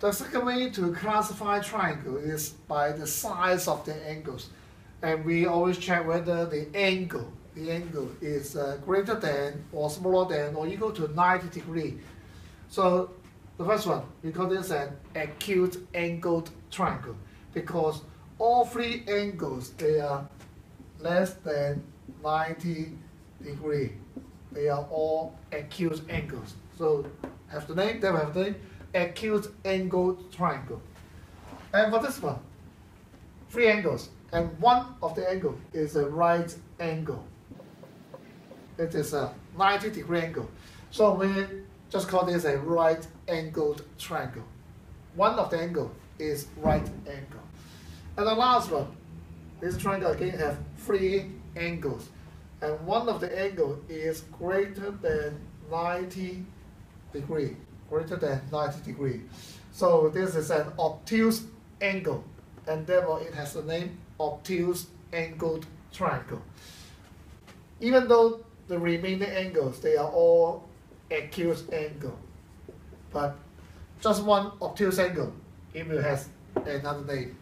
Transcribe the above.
The second way to classify triangle is by the size of the angles. And we always check whether the angle, the angle is uh, greater than or smaller than or equal to 90 degree. So the first one, we call this an acute angled triangle because all three angles, they are less than 90 degree. They are all acute angles. So have the name, they have the name, acute angle triangle. And for this one, three angles, and one of the angle is a right angle. It is a 90 degree angle. So we just call this a right angled triangle. One of the angle is right angle. And the last one, this triangle again have three angles. And one of the angle is greater than 90 degree, greater than 90 degree. So this is an obtuse angle, and therefore it has the name obtuse angled triangle. Even though the remaining angles, they are all acute angle, but just one obtuse angle, it will have another name.